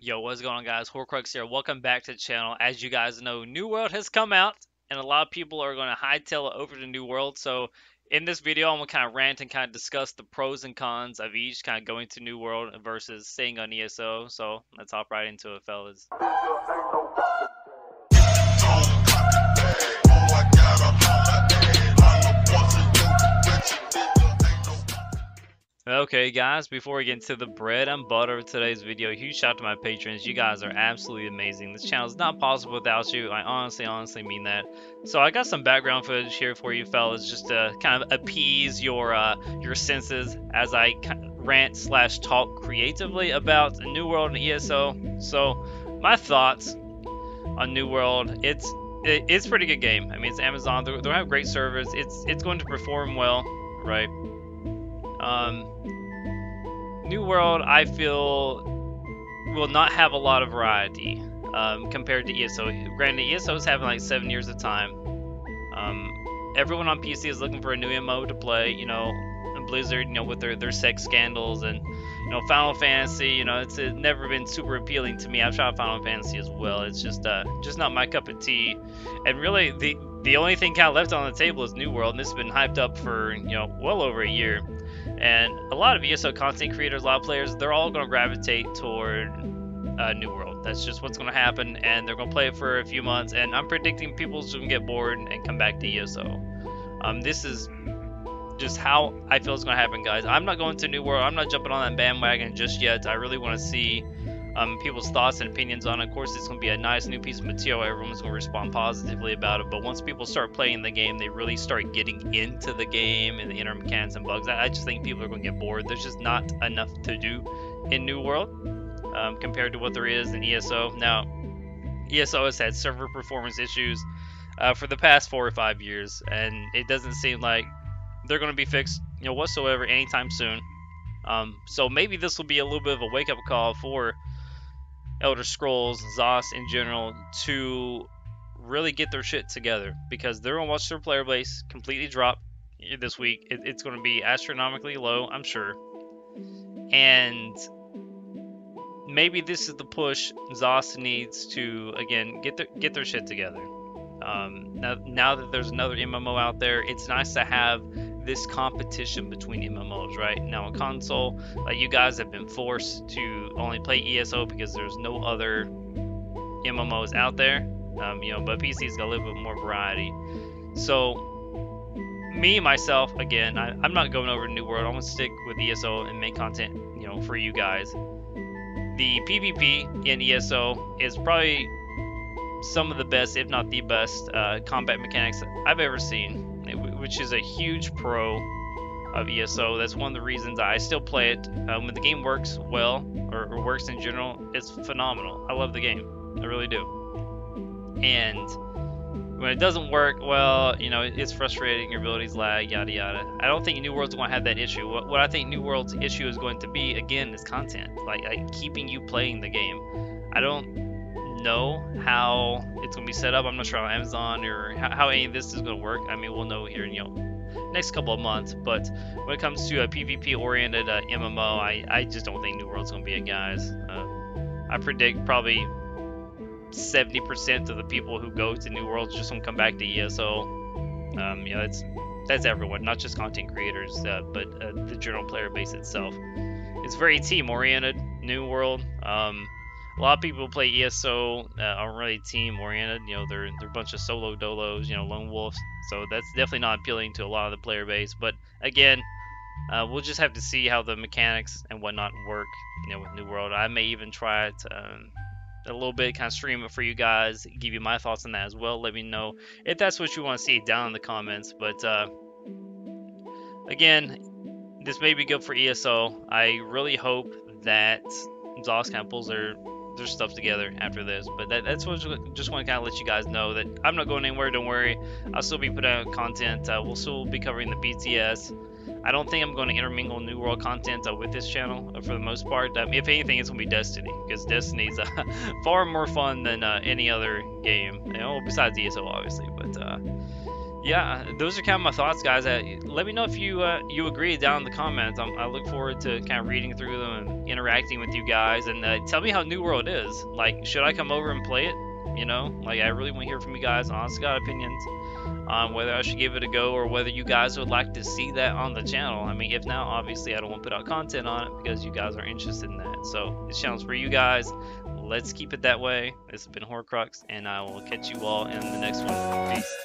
Yo, what's going on guys? Hoarcrux here. Welcome back to the channel. As you guys know, New World has come out and a lot of people are going to hightail it over to New World. So in this video, I'm going to kind of rant and kind of discuss the pros and cons of each kind of going to New World versus staying on ESO. So let's hop right into it, fellas. Okay guys, before we get into the bread and butter of today's video, huge shout out to my patrons. You guys are absolutely amazing. This channel is not possible without you. I honestly, honestly mean that. So I got some background footage here for you fellas just to kind of appease your uh, your senses as I rant slash talk creatively about New World and ESO. So my thoughts on New World, it's it, it's pretty good game. I mean, it's Amazon. They have great servers. It's it's going to perform well, right? Um, New World, I feel, will not have a lot of variety um, compared to ESO. Granted, ESO is having like seven years of time. Um, everyone on PC is looking for a new MMO to play. You know, Blizzard, you know, with their, their sex scandals and you know Final Fantasy. You know, it's, it's never been super appealing to me. I've tried Final Fantasy as well. It's just uh, just not my cup of tea. And really, the the only thing kind of left on the table is New World, and this has been hyped up for you know well over a year. And a lot of ESO content creators, a lot of players, they're all going to gravitate toward uh, New World. That's just what's going to happen, and they're going to play it for a few months. And I'm predicting people are going to get bored and come back to ESO. Um, this is just how I feel is going to happen, guys. I'm not going to New World. I'm not jumping on that bandwagon just yet. I really want to see um, people's thoughts and opinions on. Of course, it's going to be a nice new piece of material. Everyone's going to respond positively about it. But once people start playing the game, they really start getting into the game and the inner mechanics and bugs. I, I just think people are going to get bored. There's just not enough to do in New World um, compared to what there is in ESO. Now, ESO has had server performance issues uh, for the past four or five years, and it doesn't seem like they're going to be fixed, you know, whatsoever anytime soon. Um, so maybe this will be a little bit of a wake-up call for Elder Scrolls, ZOS in general, to really get their shit together because they're gonna watch their player base completely drop this week. It, it's gonna be astronomically low, I'm sure, and maybe this is the push ZOS needs to again get their get their shit together. Um, now, now that there's another MMO out there, it's nice to have this competition between MMOs, right? Now on console, like you guys have been forced to only play ESO because there's no other MMOs out there. Um, you know, but PC's got a little bit more variety. So me myself, again, I, am not going over to New World. I'm gonna stick with ESO and make content, you know, for you guys. The PvP in ESO is probably some of the best, if not the best, uh, combat mechanics I've ever seen which is a huge pro of ESO. That's one of the reasons I still play it. Um, when the game works well, or, or, works in general, it's phenomenal. I love the game. I really do. And when it doesn't work, well, you know, it's frustrating, your abilities lag, yada yada. I don't think New World's going to have that issue. What, what I think New World's issue is going to be, again, is content. Like, like keeping you playing the game. I don't know how it's to be set up. I'm not sure how Amazon or how, any of this is to work. I mean, we'll know here in you know next couple of months. But when it comes to a PvP-oriented uh, MMO, I, I just don't think New World's to be a guys. Uh, I predict probably 70% of the people who go to New World just won't come back to ESO. Um, you know, it's that's everyone, not just content creators, uh, but uh, the general player base itself. It's very team-oriented. New World. Um, a lot of people play ESO uh, aren't really team oriented. You know, they're they're a bunch of solo dolos, you know, lone wolves. So that's definitely not appealing to a lot of the player base. But again, uh, we'll just have to see how the mechanics and whatnot work. You know, with New World, I may even try it um, a little bit, kind of stream it for you guys, give you my thoughts on that as well. Let me know if that's what you want to see down in the comments. But uh, again, this may be good for ESO. I really hope that ZOS kind of pulls their their stuff together after this. But that, that's what just want to kind of let you guys know that I'm not going anywhere. Don't worry. I'll still be putting out content. Uh, we'll still be covering the PTS. I don't think I'm going to intermingle New World content uh, with this channel uh, for the most part. Um, if anything, it's going to be Destiny because Destiny's uh, far more fun than uh, any other game. You know, besides ESO, obviously. But uh, yeah, those are kind of my thoughts, guys. Uh, let me know if you uh, you agree down in the comments. I'm, i look forward to kind of reading through them and interacting with you guys. And uh, tell me how New World is. Like, should I come over and play it? You know, like I really want to hear from you guys. Honest God opinions on whether I should give it a go or whether you guys would like to see that on the channel. I mean, if not, obviously I don't want to put out content on it because you guys are interested in that. So this channel's for you guys. Let's keep it that way. This has been Hoarcrux, and I will catch you all in the next one. Peace.